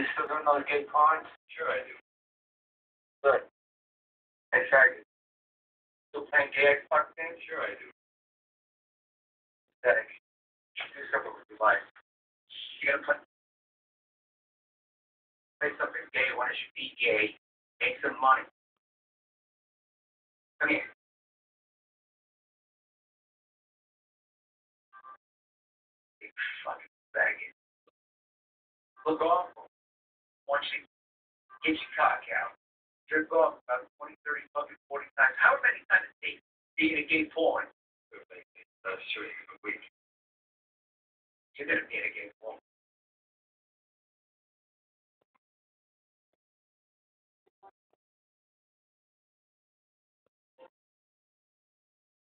You still doing those gay porns? Sure I do. Good. Hey, Shaggy. Still playing gay Xbox games? Sure I do. Pathetic. Do something with your life. You gotta play. Play something gay. Why don't you be gay? Make some money. Come here. You fucking faggot. Look awful. Once you get your cock out, jerk off about 20, 30, fucking 40 times. However many times it takes being a gay porn. That's true. Can wait. You're gonna be in a gay porn